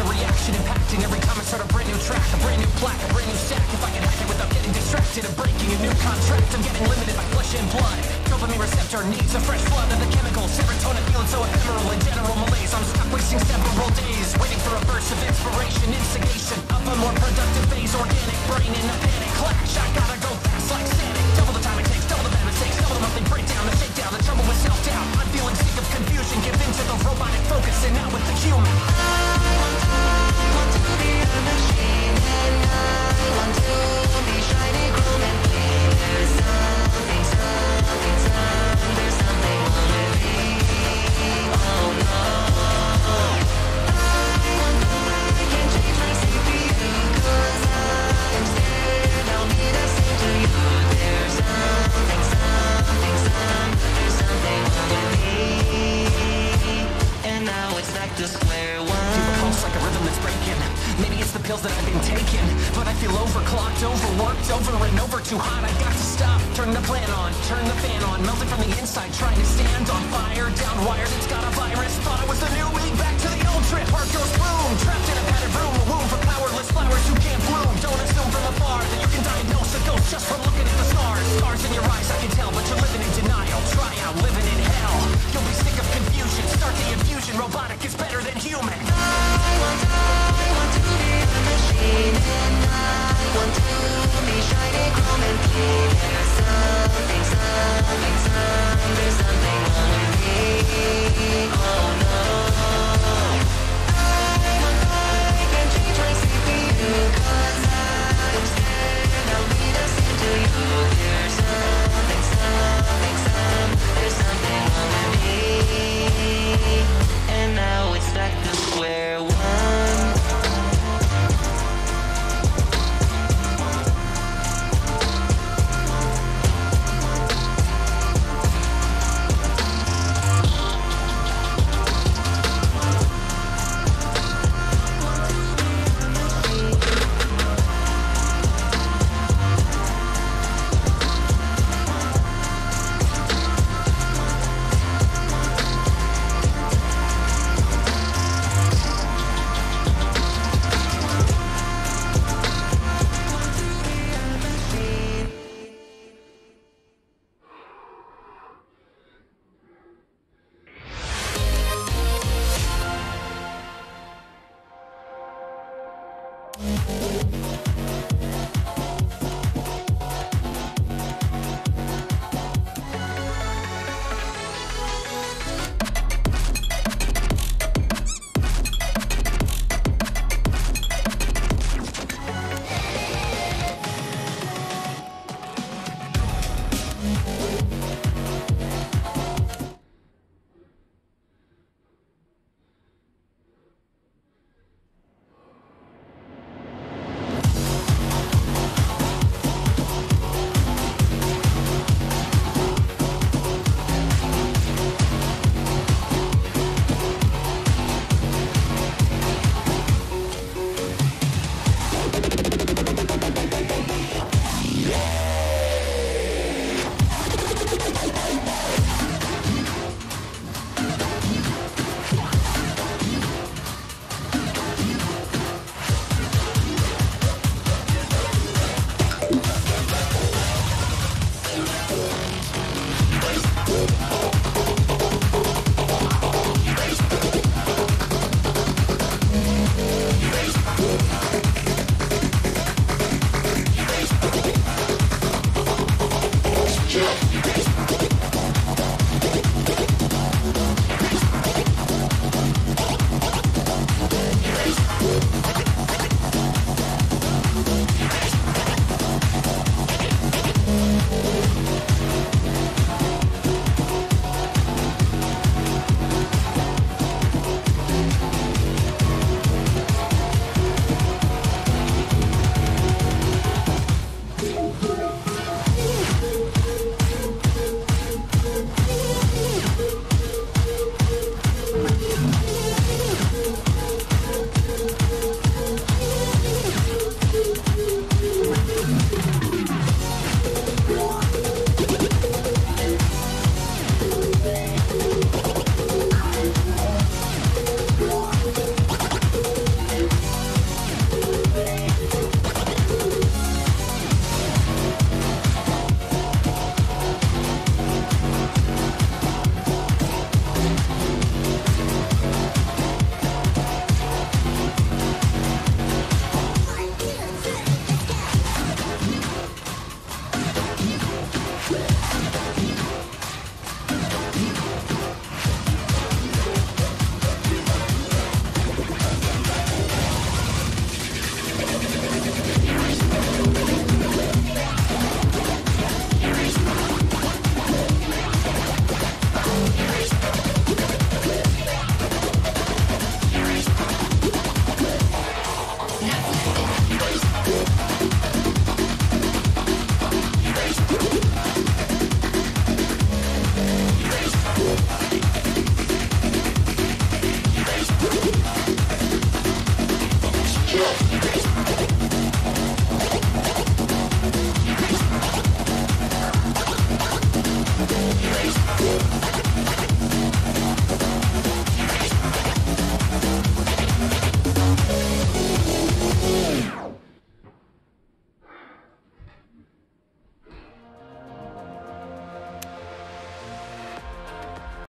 a reaction impacting every time I start a brand new track, a brand new plaque, a brand new stack. If I can hack it without getting distracted, I'm breaking a new contract. I'm getting limited by flesh and blood. Dopamine receptor needs a fresh flood of the chemicals. Serotonin feeling so ephemeral and general malaise. I'm stuck wasting several days, waiting for a burst of inspiration, instigation of a more productive phase. Organic brain in a panic clash. I gotta go fast like Sonic. Double the time it takes, double the bad mistakes, double the monthly breakdown, the shakedown, the trouble with self-doubt. I'm feeling sick of confusion, give in to the robotic focus, and to square one. A pulse like a rhythm that's breaking. Maybe it's the pills that I've been taking, but I feel overclocked, overworked, over and over too hot. I got to stop. Turn the plan on, turn the fan on, melting from the inside, trying Música